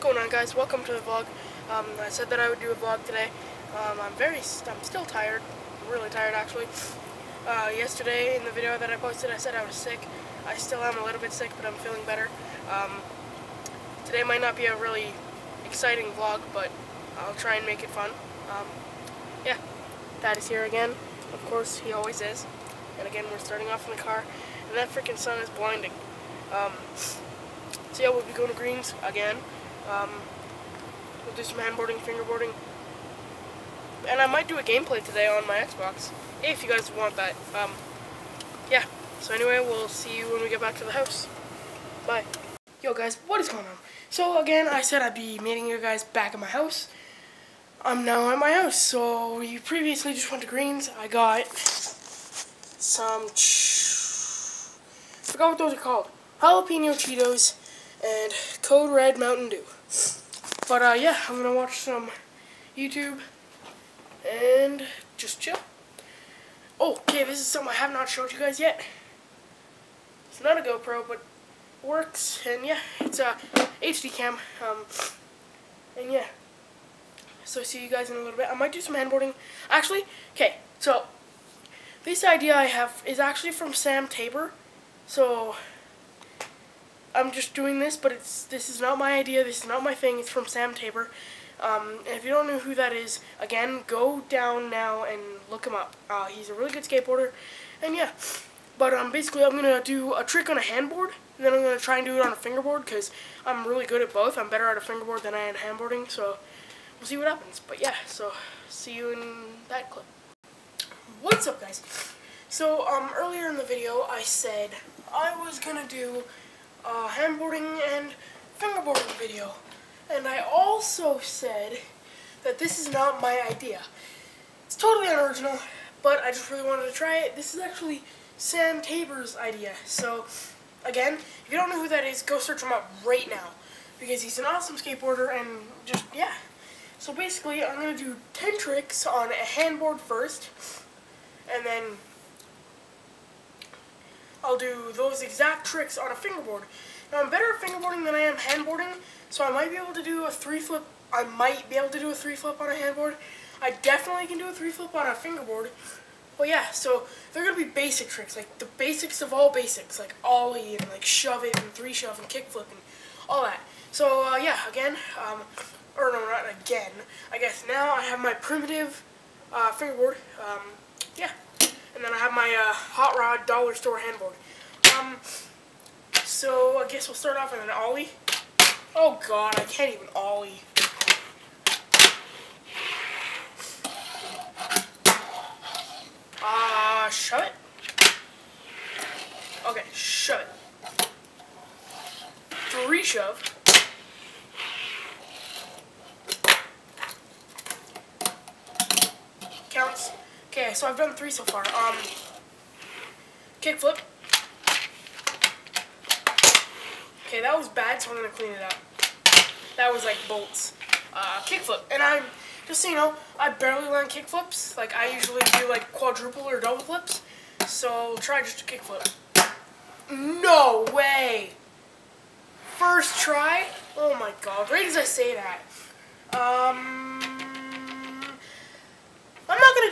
going on guys? Welcome to the vlog. Um, I said that I would do a vlog today. Um, I'm very, I'm still tired. Really tired actually. Uh, yesterday in the video that I posted I said I was sick. I still am a little bit sick but I'm feeling better. Um, today might not be a really exciting vlog but I'll try and make it fun. Um, yeah, Dad is here again. Of course, he always is. And again, we're starting off in the car. And that freaking sun is blinding. Um, so yeah, we'll be going to Greens again. Um, we'll do some handboarding, fingerboarding. And I might do a gameplay today on my Xbox, if you guys want that. Um, yeah, so anyway, we'll see you when we get back to the house. Bye. Yo guys, what is going on? So again, I said I'd be meeting you guys back at my house. I'm now at my house, so we previously just went to Greens. I got some, I forgot what those are called, jalapeno Cheetos and Code Red Mountain Dew. But uh, yeah, I'm gonna watch some YouTube and just chill. Oh, okay, this is something I have not showed you guys yet. It's not a GoPro, but works, and yeah, it's a HD cam. Um, and yeah. So see you guys in a little bit. I might do some handboarding. Actually, okay, so this idea I have is actually from Sam Tabor. So I'm just doing this, but it's this is not my idea. This is not my thing. It's from Sam Tabor. Um, if you don't know who that is, again, go down now and look him up. Uh, he's a really good skateboarder, and yeah. But um, basically, I'm gonna do a trick on a handboard, and then I'm gonna try and do it on a fingerboard because I'm really good at both. I'm better at a fingerboard than I am handboarding, so we'll see what happens. But yeah, so see you in that clip. What's up, guys? So um, earlier in the video, I said I was gonna do a handboarding and fingerboarding video, and I also said that this is not my idea. It's totally unoriginal, but I just really wanted to try it. This is actually Sam Tabor's idea. So, again, if you don't know who that is, go search him up right now. Because he's an awesome skateboarder and just, yeah. So basically, I'm going to do 10 tricks on a handboard first. And then I'll do those exact tricks on a fingerboard. Now, I'm better at fingerboarding than I am handboarding. So I might be able to do a three flip. I might be able to do a three flip on a handboard. I definitely can do a three flip on a fingerboard. But yeah, so they're going to be basic tricks, like the basics of all basics, like ollie and like shove it and three shove and kick flip and all that. So uh, yeah, again, um, or no, not again. I guess now I have my primitive uh, fingerboard. Um, yeah, and then I have my uh, Hot Rod Dollar Store handboard. Um, so I guess we'll start off with an ollie. Oh god, I can't even ollie. Ah, uh, shove it. Okay, shove it. Three shove. Counts. Okay, so I've done three so far. Um, kickflip. Okay, that was bad, so I'm gonna clean it up. That was like bolts. Uh, kickflip, and I'm just so you know, I barely land kickflips. Like I usually do like quadruple or double flips. So try just a kickflip. No way! First try? Oh my god, right as I say that. Um,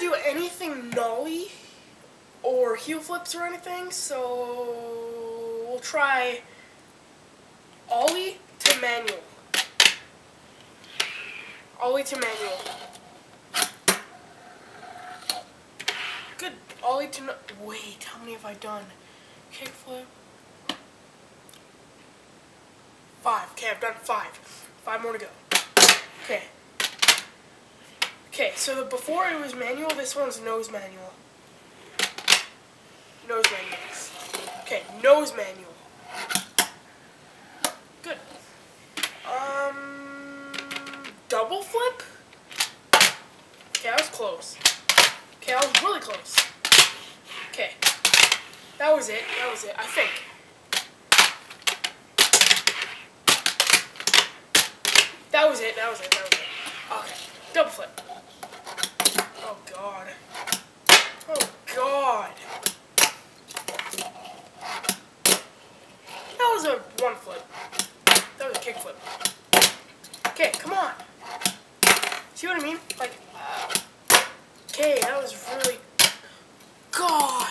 do anything nollie or heel flips or anything, so we'll try ollie to manual. Ollie to manual. Good. Ollie to no Wait, how many have I done? Kickflip. Five. Okay, I've done five. Five more to go. Okay. Okay, so the, before it was manual, this one's nose manual. Nose manual. Okay, nose manual. Good. Um, double flip? Okay, I was close. Okay, I was really close. Okay. That was it. That was it. I think. That was it. That was it. That was it. Okay. Double flip. Oh, God. Oh, God. That was a one flip. That was a kick flip. Okay, come on. See what I mean? Like, okay, that was really, God.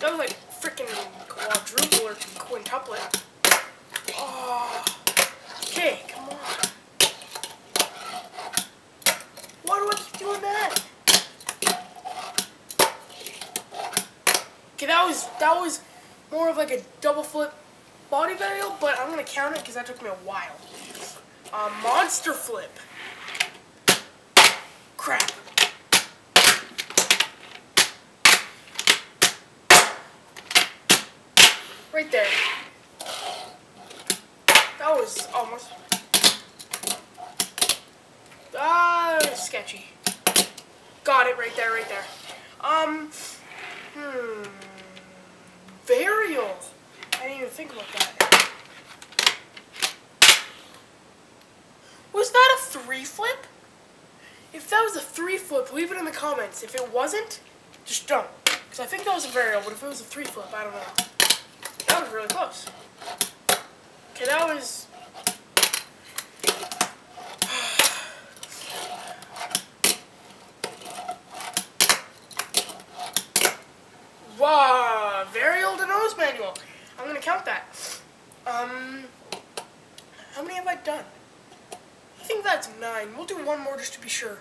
That was like freaking quadruple or quintuplet. Oh. Okay, come on. Why do I keep doing that? Okay, that was that was more of like a double flip body varial, but I'm gonna count it because that took me a while. A monster flip. Crap. Right there. That was almost. Ah, sketchy. Got it right there, right there. Um, hmm. Varial. I didn't even think about that. Was that a three flip? If that was a three flip, leave it in the comments. If it wasn't, just don't. Because I think that was a varial, but if it was a three flip, I don't know. That was really close. Okay, that was... wow, varial to nose manual. I'm going to count that. Um, how many have I done? I think that's nine. We'll do one more just to be sure.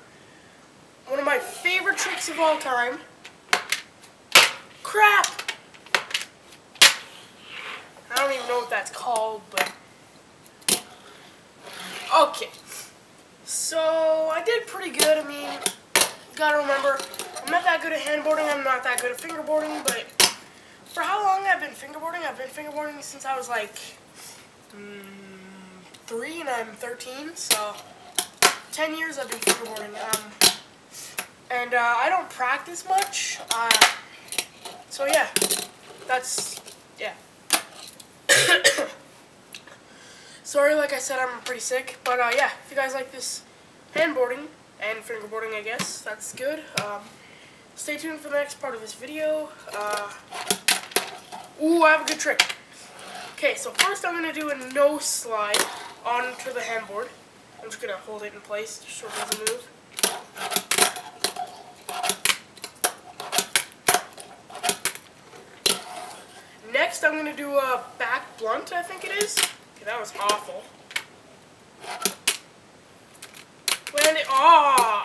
One of my favorite tricks of all time. Crap! I don't even know what that's called, but... Okay. So, I did pretty good. I mean, gotta remember, I'm not that good at handboarding, I'm not that good at fingerboarding, but for how long I've been fingerboarding, I've been fingerboarding since I was like mm, three and I'm 13, so 10 years I've been fingerboarding. Um, and uh, I don't practice much, uh, so yeah, that's, yeah. Sorry, like I said, I'm pretty sick, but uh, yeah, if you guys like this handboarding and fingerboarding, I guess, that's good. Um, stay tuned for the next part of this video. Uh, ooh, I have a good trick. Okay, so first I'm going to do a no slide onto the handboard. I'm just going to hold it in place just so it doesn't move. Next, I'm going to do a back blunt, I think it is. Okay, that was awful. When it, oh!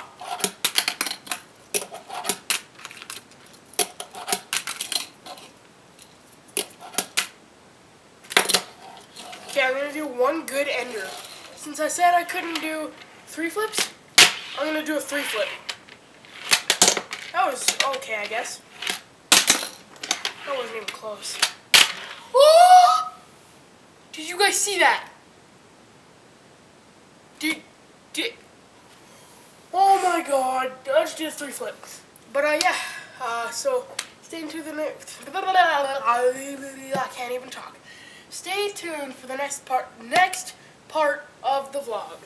Okay, I'm going to do one good ender. Since I said I couldn't do three flips, I'm going to do a three flip. That was okay, I guess. That wasn't even close. Oh! Did you guys see that? Did, did, oh my god, I just did a three flip. But uh, yeah, uh, so stay tuned the next, I can't even talk. Stay tuned for the next part, next part of the vlog.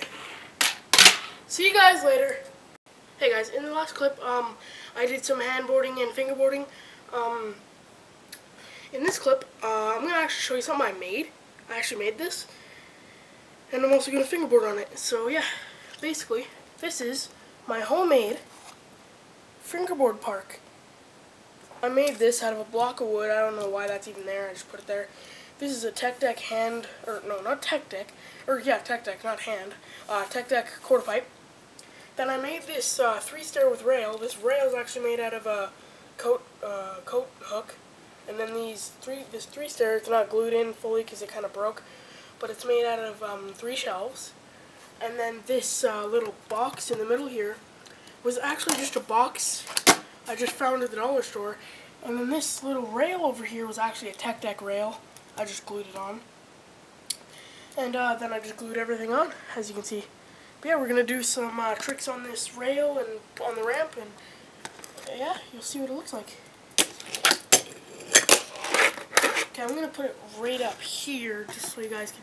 See you guys later. Hey guys, in the last clip, um, I did some handboarding and fingerboarding. Um, in this clip, uh, I'm going to actually show you something I made. I actually made this. And I'm also going to fingerboard on it. So yeah, basically, this is my homemade fingerboard park. I made this out of a block of wood. I don't know why that's even there. I just put it there. This is a Tech Deck hand, or no, not Tech Deck, or yeah, Tech Deck, not hand. Uh, Tech Deck quarter pipe. Then I made this uh, three stair with rail. This rail is actually made out of a coat uh, coat hook and then these three, this three stair, it's not glued in fully because it kind of broke, but it's made out of um, three shelves. And then this uh, little box in the middle here was actually just a box I just found at the dollar store. And then this little rail over here was actually a Tech Deck rail. I just glued it on. And uh, then I just glued everything on, as you can see. But yeah, we're going to do some uh, tricks on this rail and on the ramp. And yeah, you'll see what it looks like. Okay, I'm going to put it right up here just so you guys can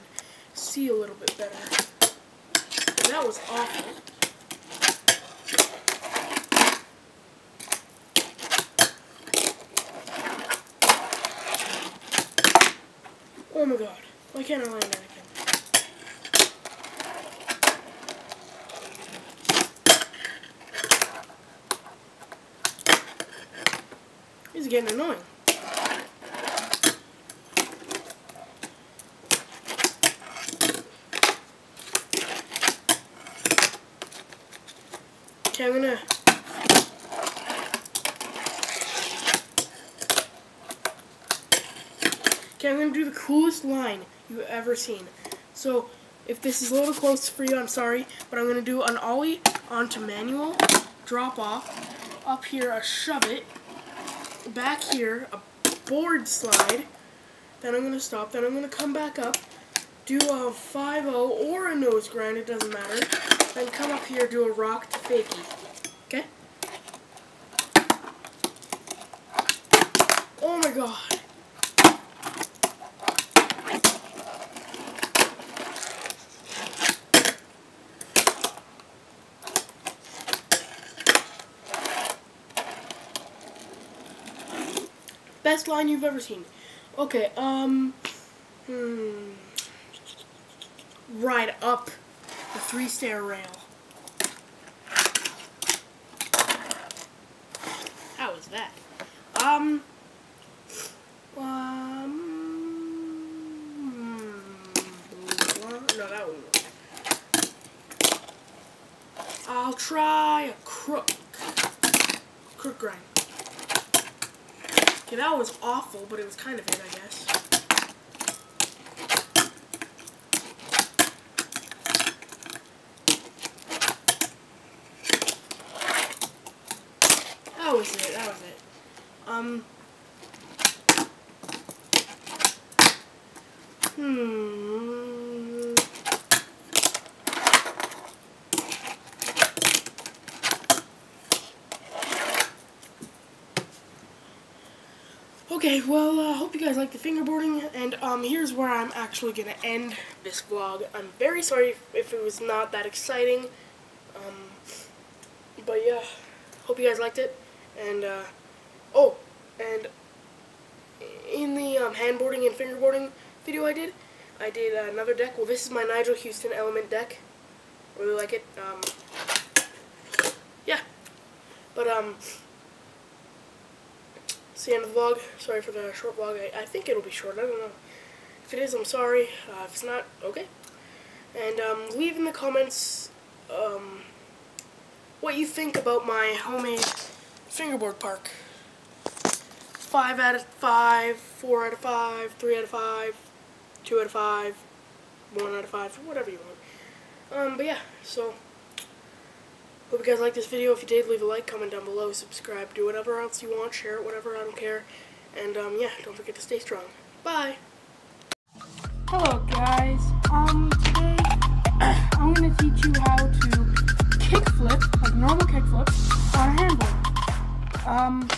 see a little bit better. And that was awful. Oh my god. Why can't I land that again? This is getting annoying. Okay, I'm gonna Okay, I'm gonna do the coolest line you've ever seen. So, if this is a little close for you, I'm sorry, but I'm gonna do an ollie onto manual, drop off, up here a shove it, back here a board slide, then I'm gonna stop, then I'm gonna come back up, do a 5-0 or a nose grind, it doesn't matter, then come up here, do a rock to fakie. Okay? Oh my god. Best line you've ever seen. Okay, um, hmm, ride up the three-stair rail. How was that? Um, um, no, that one. I'll try a crook. Crook grind. That was awful, but it was kind of it, I guess. That was it, that was it. Um. Okay, well, I uh, hope you guys like the fingerboarding, and um, here's where I'm actually going to end this vlog. I'm very sorry if it was not that exciting, um, but yeah, hope you guys liked it, and, uh, oh, and in the um, handboarding and fingerboarding video I did, I did uh, another deck. Well, this is my Nyjah Huston Element deck. Really like it. Um, yeah, but, um, it's the end of the vlog. Sorry for the short vlog. I, I think it'll be short. I don't know. If it is, I'm sorry. Uh, if it's not, okay. And um, leave in the comments um, what you think about my homemade fingerboard park. Five out of five, four out of five, three out of five, two out of five, one out of five, whatever you want. Um, but yeah, so Hope you guys liked this video. If you did, leave a like, comment down below, subscribe, do whatever else you want, share it, whatever, I don't care. And, um, yeah, don't forget to stay strong. Bye! Hello, guys. Um, today, I'm going to teach you how to kickflip, like normal kickflip, on a handball. Um...